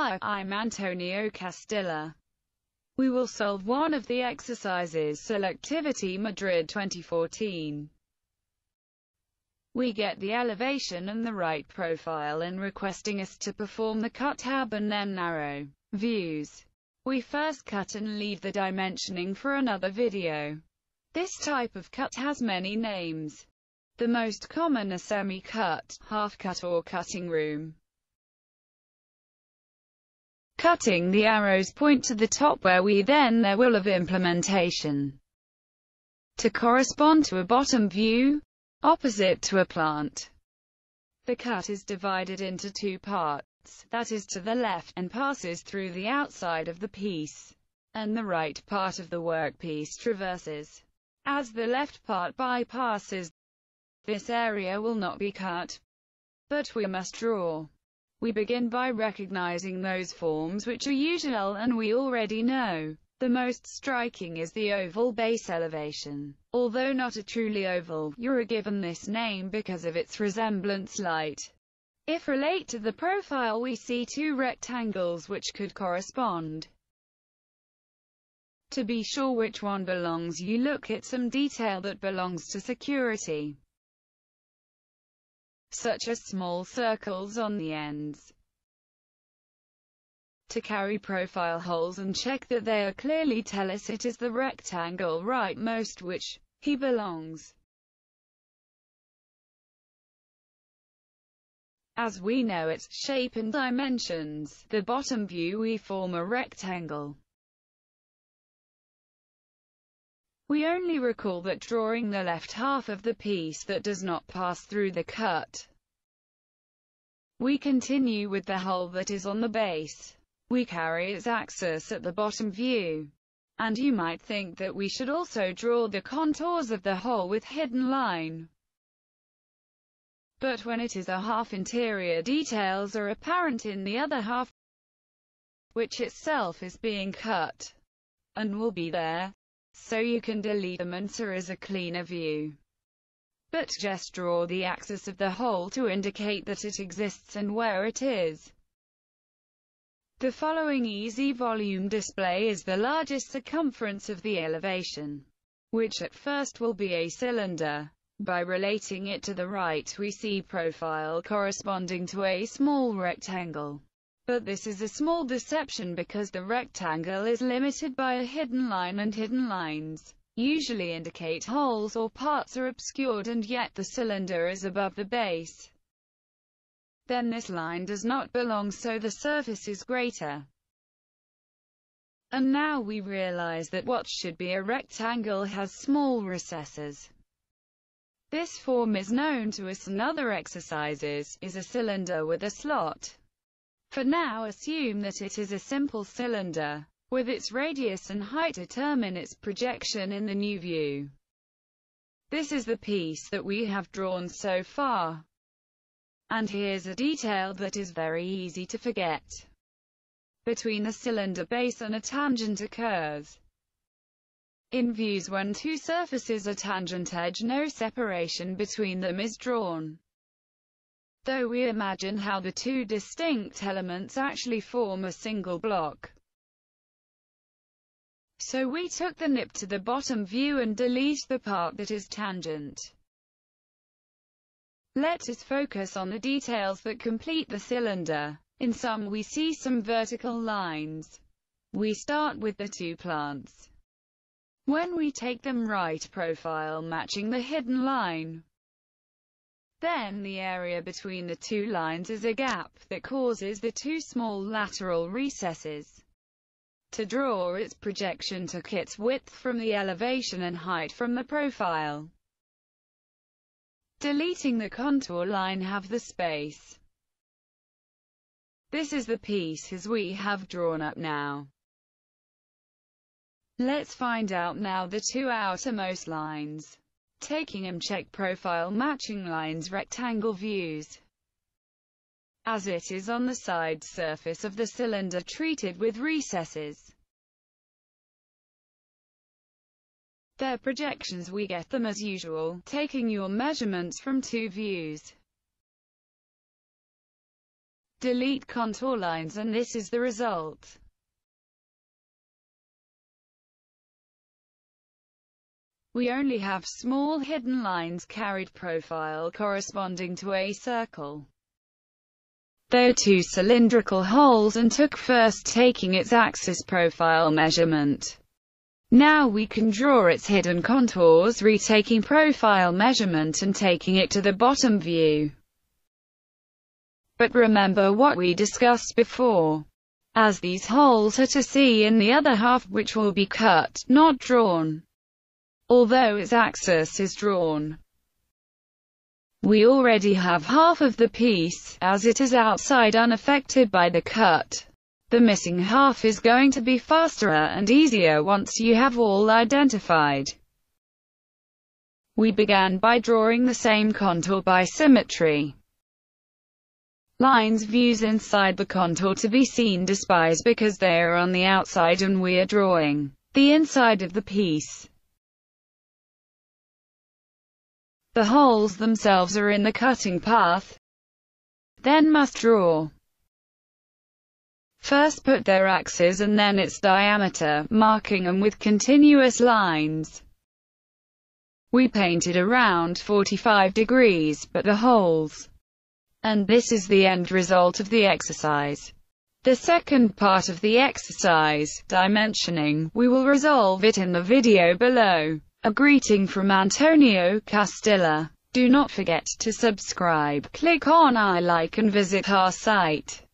Hi, I'm Antonio Castilla. We will solve one of the exercises Selectivity Madrid 2014. We get the elevation and the right profile in requesting us to perform the cut tab and then narrow views. We first cut and leave the dimensioning for another video. This type of cut has many names. The most common are semi-cut, half-cut or cutting room. Cutting the arrows point to the top where we then there will of implementation. To correspond to a bottom view, opposite to a plant. The cut is divided into two parts, that is to the left, and passes through the outside of the piece, and the right part of the workpiece traverses. As the left part bypasses this area will not be cut, but we must draw. We begin by recognizing those forms which are usual and we already know. The most striking is the oval base elevation. Although not a truly oval, you are given this name because of its resemblance light. If relate to the profile we see two rectangles which could correspond. To be sure which one belongs you look at some detail that belongs to security such as small circles on the ends, to carry profile holes and check that they are clearly tell us it is the rectangle rightmost which he belongs. As we know its shape and dimensions, the bottom view we form a rectangle. We only recall that drawing the left half of the piece that does not pass through the cut. We continue with the hole that is on the base. We carry its axis at the bottom view. And you might think that we should also draw the contours of the hole with hidden line. But when it is a half interior details are apparent in the other half, which itself is being cut, and will be there, so you can delete them and so as a cleaner view. But just draw the axis of the hole to indicate that it exists and where it is. The following easy volume display is the largest circumference of the elevation, which at first will be a cylinder. By relating it to the right we see profile corresponding to a small rectangle. But this is a small deception because the rectangle is limited by a hidden line and hidden lines usually indicate holes or parts are obscured and yet the cylinder is above the base. Then this line does not belong so the surface is greater. And now we realize that what should be a rectangle has small recesses. This form is known to us in other exercises, is a cylinder with a slot. For now assume that it is a simple cylinder. With its radius and height determine its projection in the new view. This is the piece that we have drawn so far. And here's a detail that is very easy to forget. Between the cylinder base and a tangent occurs. In views when two surfaces are tangent edge no separation between them is drawn though we imagine how the two distinct elements actually form a single block. So we took the nip to the bottom view and delete the part that is tangent. Let us focus on the details that complete the cylinder. In some we see some vertical lines. We start with the two plants. When we take them right profile matching the hidden line, then the area between the two lines is a gap that causes the two small lateral recesses. To draw its projection took its width from the elevation and height from the profile. Deleting the contour line have the space. This is the piece as we have drawn up now. Let's find out now the two outermost lines taking them check profile matching lines rectangle views as it is on the side surface of the cylinder treated with recesses. Their projections we get them as usual, taking your measurements from two views. delete contour lines and this is the result. We only have small hidden lines carried profile corresponding to a circle. There are two cylindrical holes and took first taking its axis profile measurement. Now we can draw its hidden contours retaking profile measurement and taking it to the bottom view. But remember what we discussed before. As these holes are to see in the other half which will be cut, not drawn although its axis is drawn. We already have half of the piece, as it is outside unaffected by the cut. The missing half is going to be faster and easier once you have all identified. We began by drawing the same contour by symmetry. Lines views inside the contour to be seen despise because they are on the outside and we are drawing the inside of the piece. The holes themselves are in the cutting path, then must draw. First put their axes and then its diameter, marking them with continuous lines. We painted around 45 degrees, but the holes. And this is the end result of the exercise. The second part of the exercise, dimensioning, we will resolve it in the video below. A greeting from Antonio Castilla. Do not forget to subscribe, click on I like and visit our site.